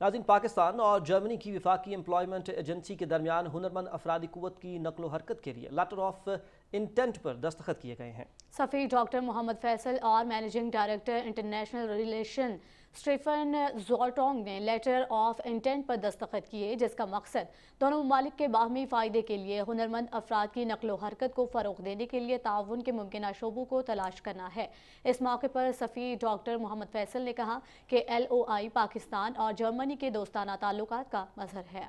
नाजिन, पाकिस्तान और जर्मनी की विफाकी employment agency के दरमियान हुनरमंद अफराधी कुत की नकलो हरकत के लिए लेटर ऑफ़ इंटेंट पर दस्तखत किए गए हैं। सफ़ी डॉक्टर मोहम्मद फैसल और managing director international relation Stephen Jotong ने लेटर ऑफ़ इंटेंट पर दस्तखत किए, जिसका मकसद दोनों ममालिक के बाहमी फ़ायदे के लिए हुनरमंद अफराद की नकलो हरकत को फ़रोग देने के लिए ताउन के मुमकिन शोबों को तलाश करना है। इस मौके पर सफ़ी डॉक्टर मोहम्मद फैसल ने कहा कि एल ओ आई पाकिस्तान और जर्मनी के दोस्ताना ताल्लुक का मजहर है।